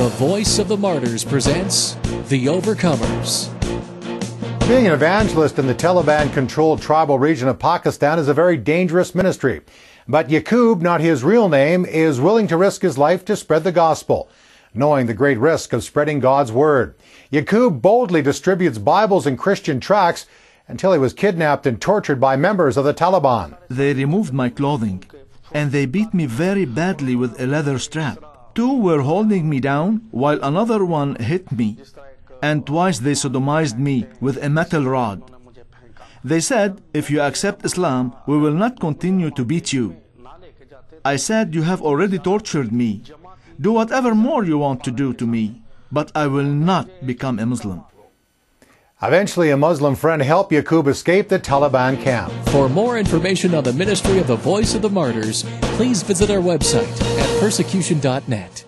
The Voice of the Martyrs presents The Overcomers. Being an evangelist in the Taliban controlled tribal region of Pakistan is a very dangerous ministry. But Yaqub, not his real name, is willing to risk his life to spread the gospel, knowing the great risk of spreading God's word. Yaqub boldly distributes Bibles and Christian tracts until he was kidnapped and tortured by members of the Taliban. They removed my clothing and they beat me very badly with a leather strap. Two were holding me down while another one hit me, and twice they sodomized me with a metal rod. They said, If you accept Islam, we will not continue to beat you. I said, You have already tortured me. Do whatever more you want to do to me, but I will not become a Muslim. Eventually, a Muslim friend helped Yaqub escape the Taliban camp. For more information on the ministry of the Voice of the Martyrs, please visit our website at persecution.net.